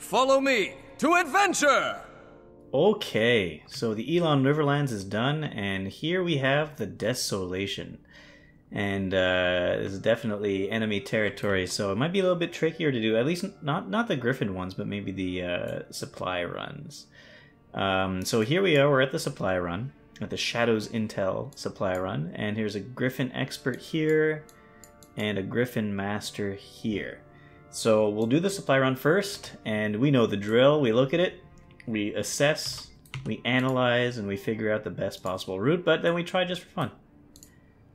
Follow me to adventure! Okay, so the Elon Riverlands is done, and here we have the Desolation. And uh, is definitely enemy territory, so it might be a little bit trickier to do. At least not not the Griffon ones, but maybe the uh, supply runs. Um, so here we are. We're at the supply run, at the Shadows Intel supply run, and here's a Griffon expert here, and a Griffon master here. So we'll do the supply run first, and we know the drill. We look at it, we assess, we analyze, and we figure out the best possible route, but then we try just for fun.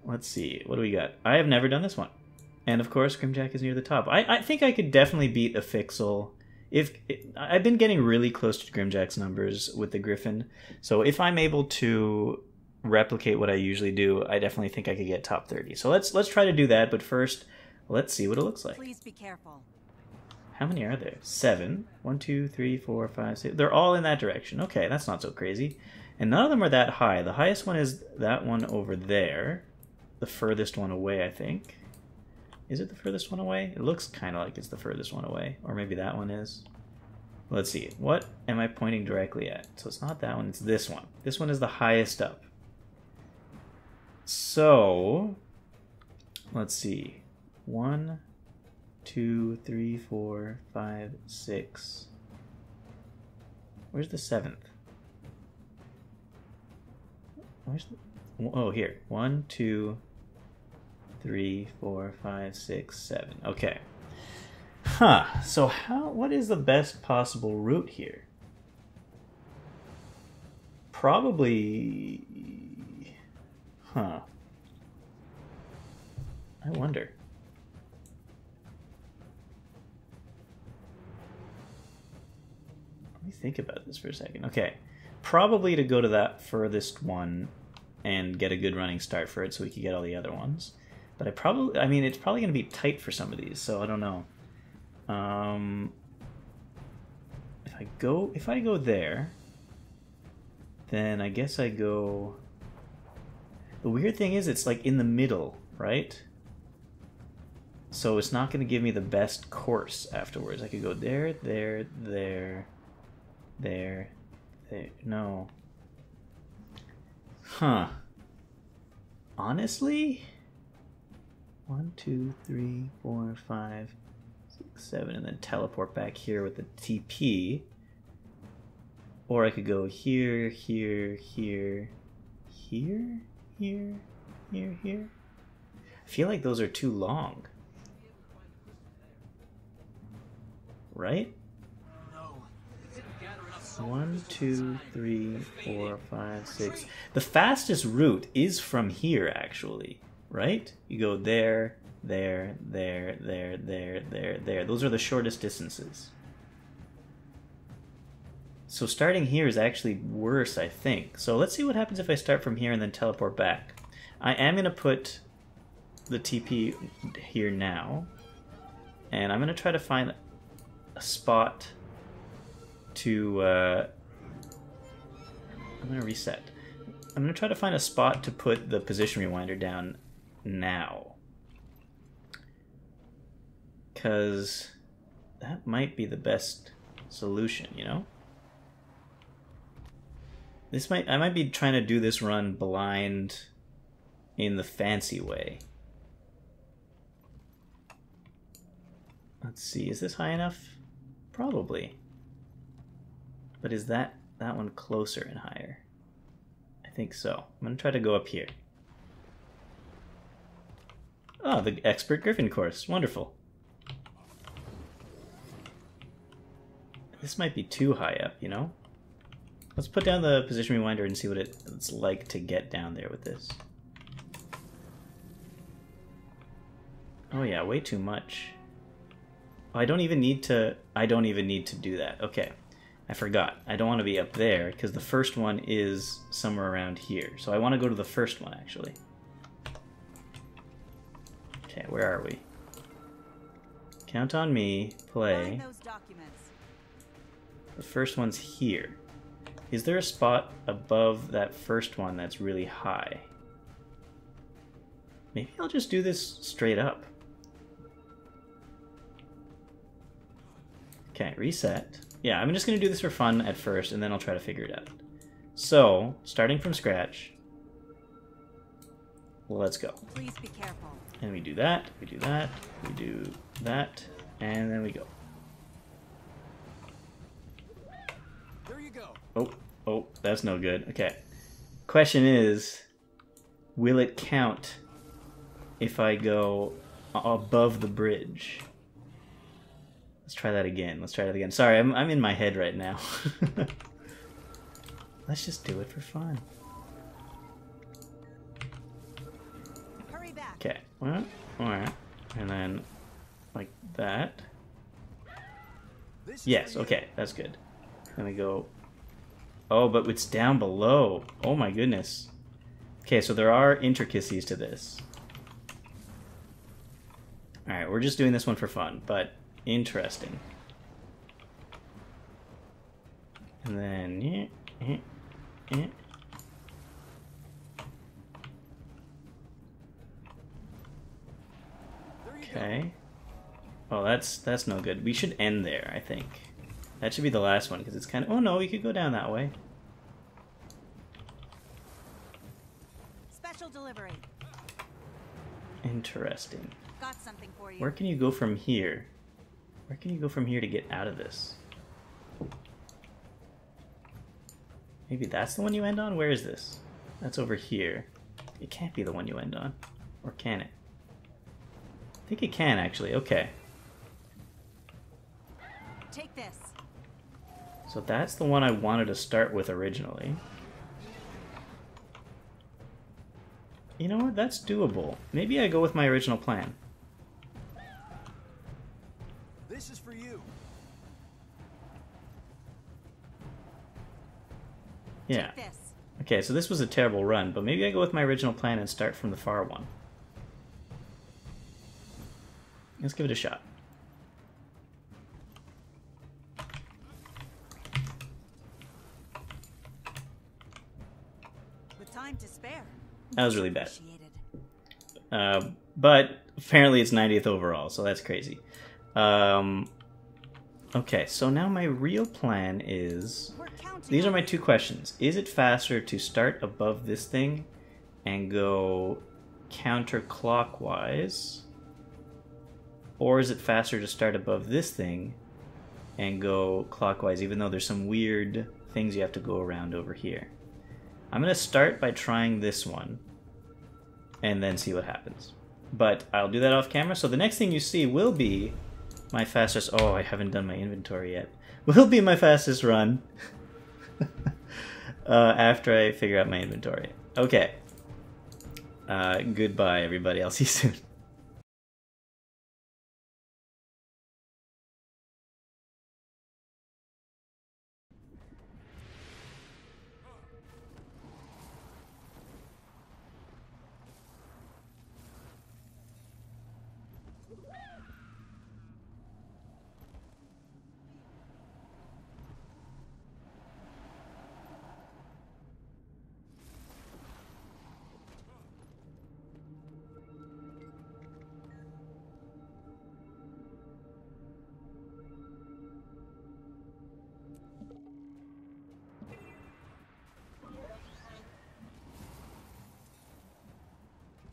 Let's see, what do we got? I have never done this one. And of course, Grimjack is near the top. I, I think I could definitely beat a Fixel. If I've been getting really close to Grimjack's numbers with the Griffon, so if I'm able to replicate what I usually do, I definitely think I could get top 30. So let's let's try to do that, but first, let's see what it looks like. Please be careful. How many are there? Seven. One, two, three, four, five, six. They're all in that direction. Okay, that's not so crazy. And none of them are that high. The highest one is that one over there. The furthest one away, I think. Is it the furthest one away? It looks kind of like it's the furthest one away. Or maybe that one is. Let's see. What am I pointing directly at? So it's not that one, it's this one. This one is the highest up. So, let's see. One, two, three, four, five, six. Where's the seventh? Where's the. Oh, here. One, two, three, four, five, six, seven. Okay. Huh. So, how. What is the best possible route here? Probably. Huh. I wonder. Me think about this for a second. Okay. Probably to go to that furthest one and get a good running start for it so we could get all the other ones. But I probably, I mean, it's probably going to be tight for some of these, so I don't know. Um, if I go, if I go there, then I guess I go. The weird thing is, it's like in the middle, right? So it's not going to give me the best course afterwards. I could go there, there, there, there, there. No. Huh. Honestly? One, two, three, four, five, six, seven, and then teleport back here with the TP. Or I could go here, here, here, here, here, here, here. I feel like those are too long. Right? One, two, three, four, five, six. The fastest route is from here, actually. Right? You go there, there, there, there, there, there, there. Those are the shortest distances. So starting here is actually worse, I think. So let's see what happens if I start from here and then teleport back. I am going to put the TP here now. And I'm going to try to find a spot to... Uh, I'm going to reset. I'm going to try to find a spot to put the position rewinder down now. Because that might be the best solution, you know? This might I might be trying to do this run blind in the fancy way. Let's see, is this high enough? Probably. But is that that one closer and higher? I think so. I'm gonna try to go up here. Oh, the expert Griffon course. Wonderful. This might be too high up, you know? Let's put down the position rewinder and see what it's like to get down there with this. Oh yeah, way too much. Oh, I don't even need to... I don't even need to do that. Okay. I forgot. I don't want to be up there because the first one is somewhere around here. So I want to go to the first one, actually. Okay, where are we? Count on me. Play. The first one's here. Is there a spot above that first one that's really high? Maybe I'll just do this straight up. Okay, reset. Yeah, I'm just gonna do this for fun at first, and then I'll try to figure it out. So, starting from scratch, let's go. Please be careful. And we do that, we do that, we do that, and then we go. There you go. Oh, oh, that's no good. Okay. Question is, will it count if I go above the bridge? Let's try that again. Let's try that again. Sorry, I'm, I'm in my head right now. Let's just do it for fun. Hurry back. Okay. Well, alright. And then, like that. Yes, okay, that's good. Then we go. Oh, but it's down below. Oh my goodness. Okay, so there are intricacies to this. Alright, we're just doing this one for fun, but interesting. And then. There you go. Okay. Oh, that's that's no good. We should end there, I think. That should be the last one because it's kind of. Oh no, we could go down that way. Special delivery. Interesting. Got something for you. Where can you go from here? Where can you go from here to get out of this? Maybe that's the one you end on? Where is this? That's over here. It can't be the one you end on. Or can it? I think it can, actually. Okay. Take this. So that's the one I wanted to start with originally. You know what? That's doable. Maybe I go with my original plan. This is for you. Yeah. Okay, so this was a terrible run, but maybe I go with my original plan and start from the far one. Let's give it a shot. With time to spare. That was really bad. Uh, but apparently it's 90th overall, so that's crazy. Um, okay, so now my real plan is... These are my two questions. Is it faster to start above this thing and go counterclockwise? Or is it faster to start above this thing and go clockwise, even though there's some weird things you have to go around over here? I'm going to start by trying this one and then see what happens. But I'll do that off camera. So the next thing you see will be my fastest. Oh, I haven't done my inventory yet. Will be my fastest run uh, after I figure out my inventory. Okay. Uh, goodbye, everybody. I'll see you soon.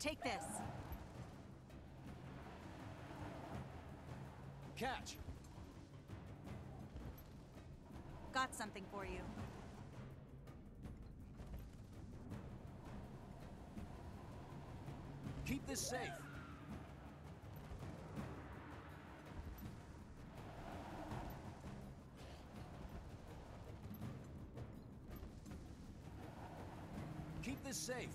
Take this. Catch. Got something for you. Keep this safe. Keep this safe.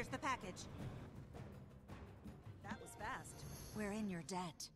Here's the package. That was fast. We're in your debt.